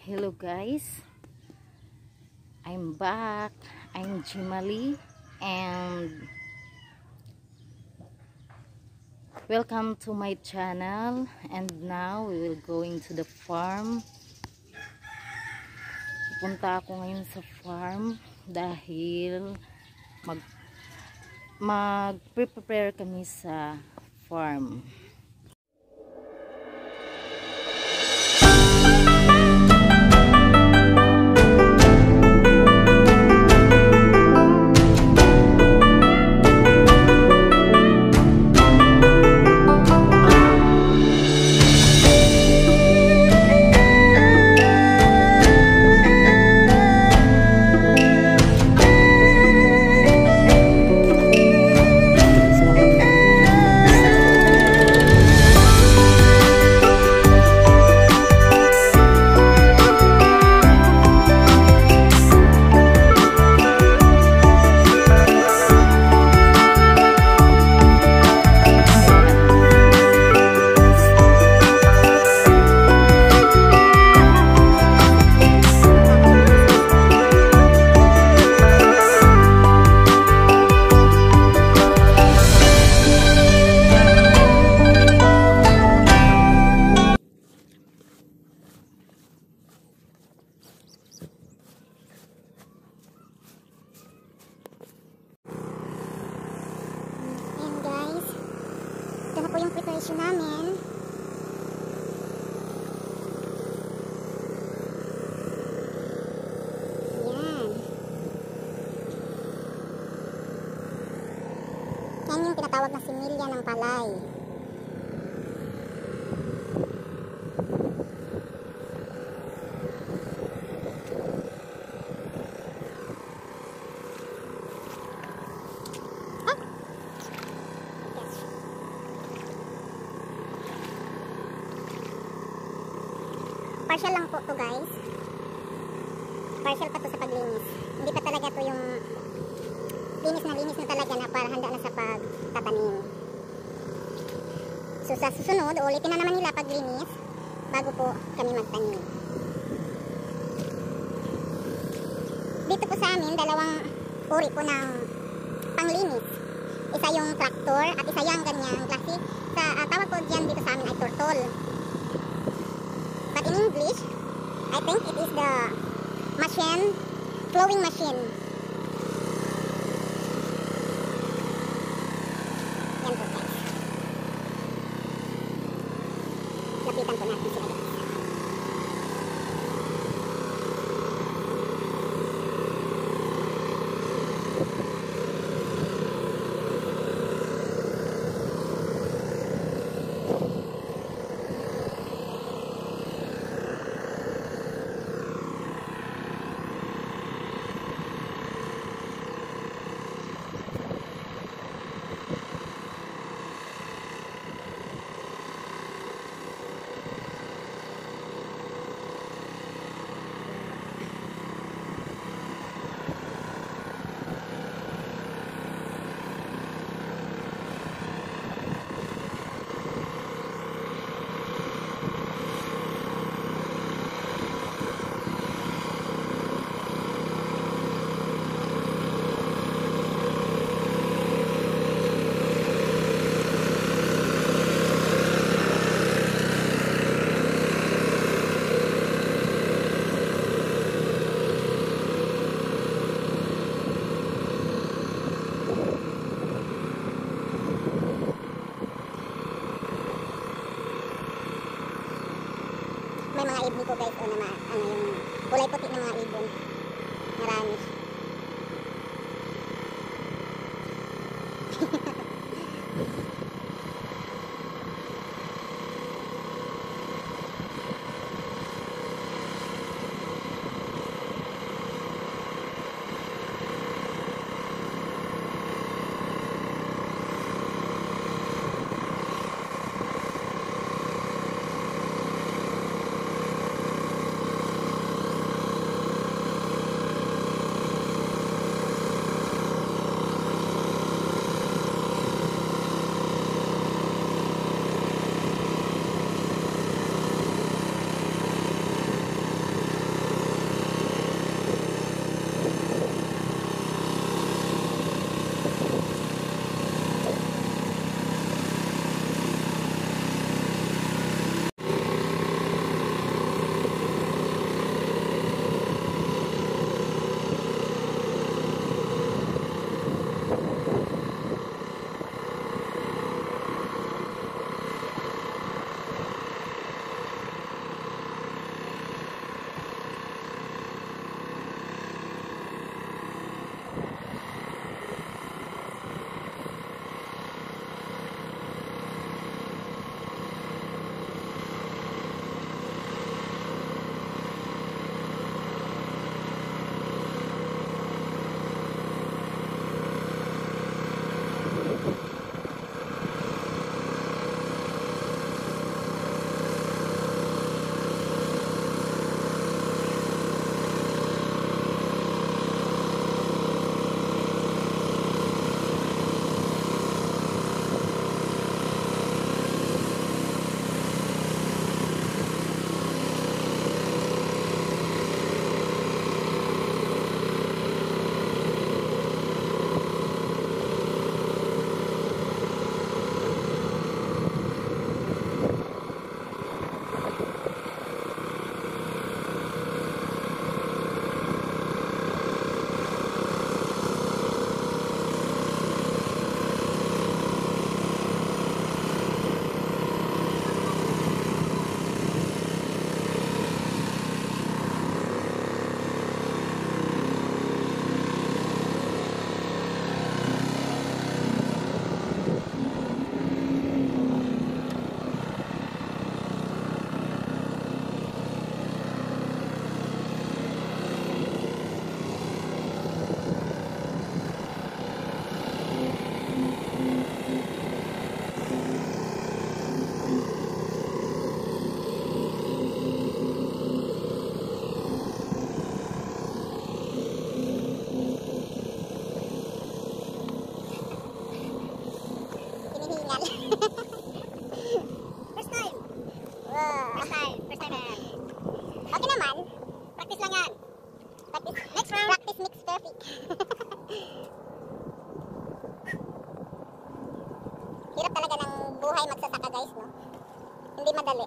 Hello guys. I'm back. I'm Jimali and welcome to my channel and now we will going to the farm. Pupunta ako ngayon sa farm dahil mag mag-prepare kami sa farm. Yung tinatawag na similya ng palay. Yes. Partial lang po to guys. Partial pa to sa paglinis. Hindi pa talaga to yung linis na talaga na para handa na sa pagtatanim. So sa susunod, ulitin na naman nila paglinis bago po kami magtanim. Dito po sa amin, dalawang uri po ng panglinis. Isa yung tractor at isa yung ganyang klase. Sa ah, tawag po diyan dito sa amin ay turtle. But in English, I think it is the machine, flowing machine. Yan po guys. Lapitan po natin sila guys. Po guys o na ma, ano yung kulay puti ng mga ibon marami traffic. Hirap talaga ng buhay magsasaka guys, no? Hindi madali.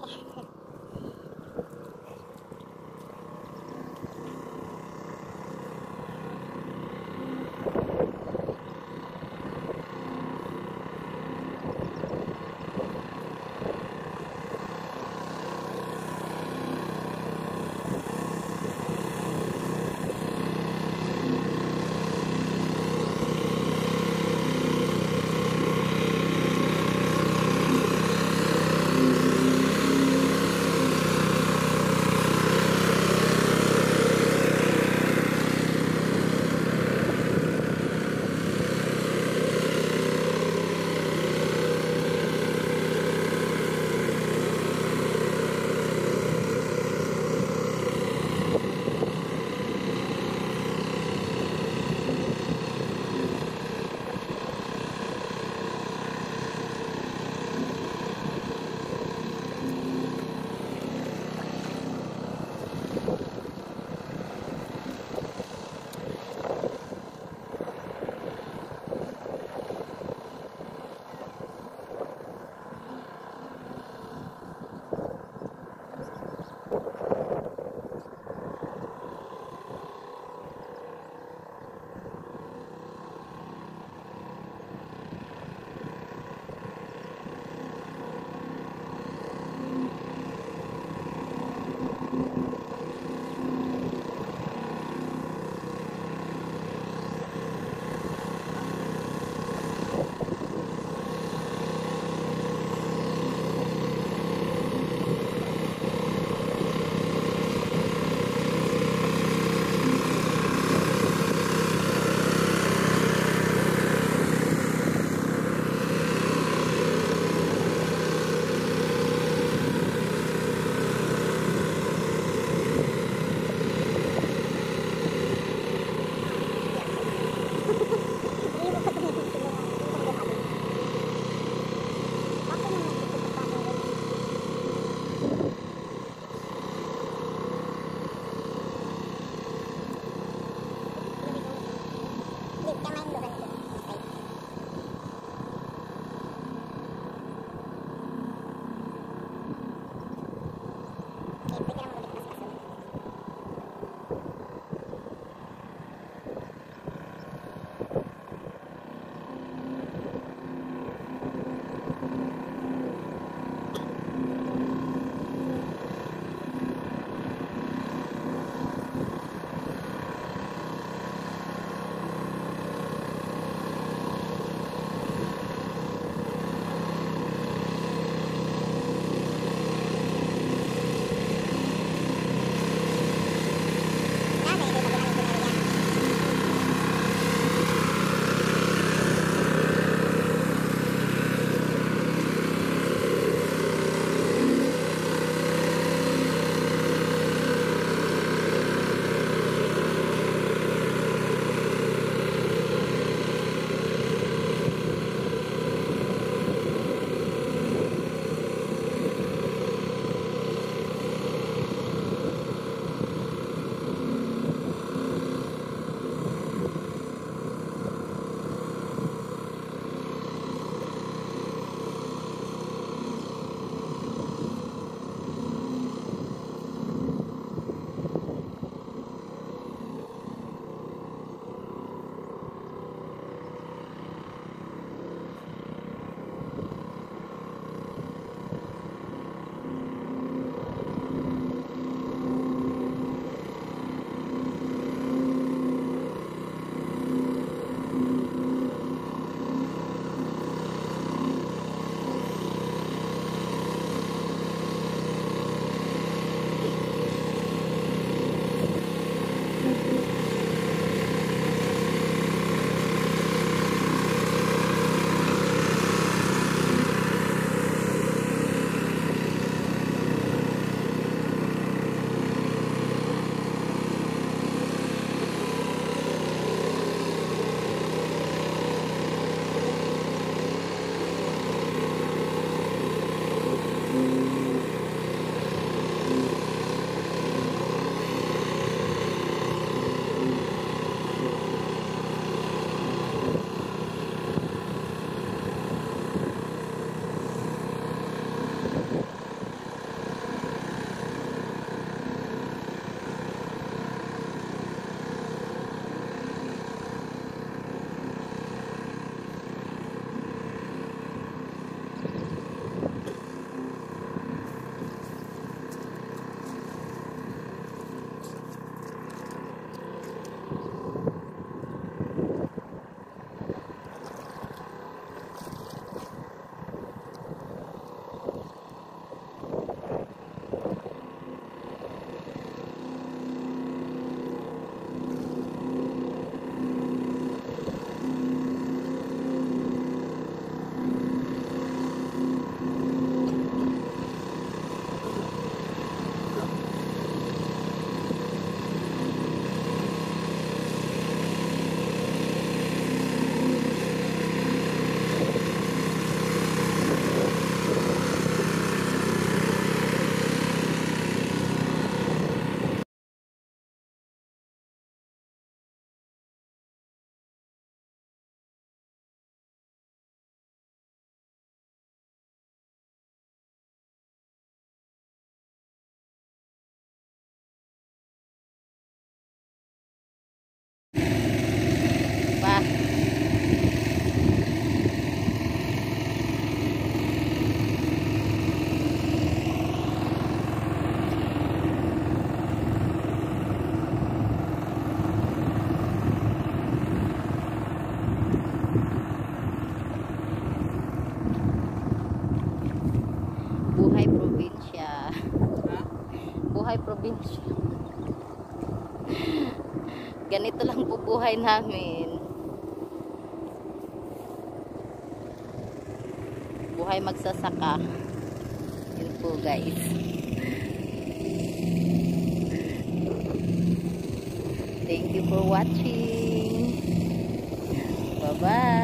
Buhay namin. Buhay magsasaka. Yun po guys. Thank you for watching. Bye-bye.